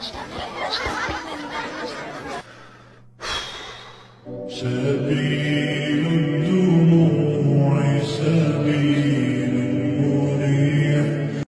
Should be